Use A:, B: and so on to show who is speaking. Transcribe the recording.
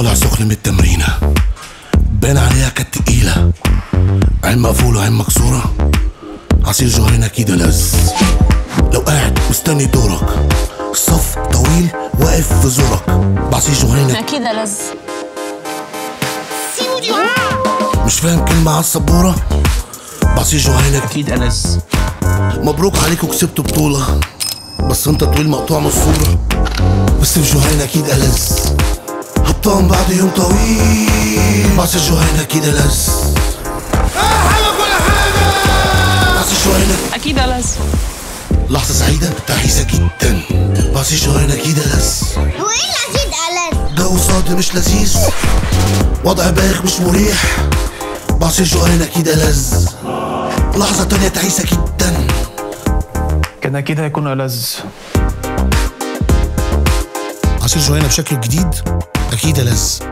A: طالع سخن من التمرينة. بان عليها كانت تقيلة عين مقفولة عين مكسورة. عصير جهينة كده لز لو قاعد مستني دورك. صف طويل واقف في زورك. بعصير جهينة
B: أكيد لز
A: مش فاهم كلمة على السبورة؟ بعصير جهينة
C: أكيد ألذ.
A: مبروك عليكم كسبتوا بطولة. بس انت طويل مقطوع من الصورة. بس في جهينة أكيد ألذ. هبطان بعد يوم طويل. بعصير جهينة أكيد ألذ بعصير جهينة
B: أكيد لز
A: لحظة سعيدة تعيسة جدا. بعصير جهينة أكيد ألذ
D: وإيه أكيد ألذ
A: جو صاد مش لذيذ. وضع بايخ مش مريح. بعصير جهينة أكيد ألذ لحظة تانية تعيسة جدا.
C: كان أكيد هيكون ألذ
A: عصير جهينة بشكله الجديد أكيد ألذ.